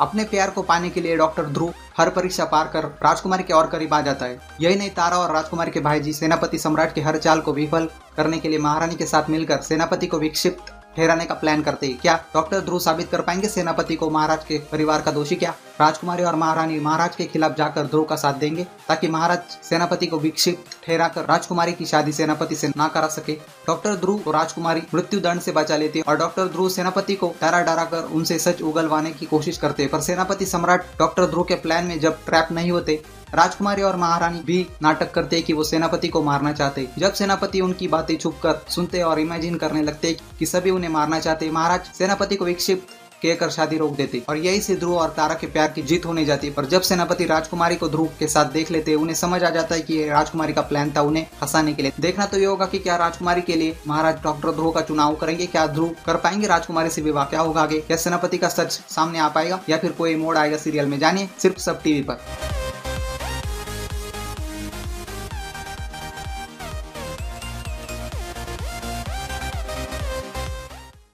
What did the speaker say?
अपने प्यार को पाने के लिए डॉक्टर ध्रुव हर परीक्षा पार कर राजकुमारी के और करीब आ जाता है। यही नहीं, तारा और राजकुमारी के भाई जी सेनापति सम्राट के हर चाल को विफल करने के लिए महारानी के साथ मिलकर सेनापति को विक्षिप्त ठहराने का प्लान करते हैं। क्या डॉक्टर ध्रुव साबित कर पाएँगे सेनापति को महाराज के परिवार का दोषी? क्या राजकुमारी और महारानी महाराज के खिलाफ जाकर ध्रुव का साथ देंगे ताकि महाराज सेनापति को विक्षिप्त ठहरा कर राजकुमारी की शादी सेनापति से ना करा सके? डॉक्टर ध्रुव और राजकुमारी मृत्यु दंड से बचा लेते और डॉक्टर ध्रुव सेनापति को डरा डरा कर उनसे सच उगलवाने की कोशिश करते पर सेनापति सम्राट डॉक्टर ध्रुव के प्लान में जब ट्रैप नहीं होते राजकुमारी और महारानी भी नाटक करते कि वो सेनापति को मारना चाहते। जब सेनापति उनकी बातें छुप कर सुनते और इमेजिन करने लगते कि सभी उन्हें मारना चाहते, महाराज सेनापति को विक्षिप्त कहकर शादी रोक देते और यही से ध्रुव और तारा के प्यार की जीत होने जाती। पर जब सेनापति राजकुमारी को ध्रुव के साथ देख लेते, उन्हें समझ आ जाता है कि राजकुमारी का प्लान था उन्हें फंसाने के लिए। देखना तो ये होगा कि क्या राजकुमारी के लिए महाराज डॉक्टर ध्रुव का चुनाव करेंगे, क्या ध्रुव कर पाएँगे राजकुमारी से विवाह, क्या होगा आगे? क्या सेनापति का सच सामने आ पाएगा या फिर कोई मोड़ आएगा सीरियल में? जानिए सिर्फ़ सब टीवी पर।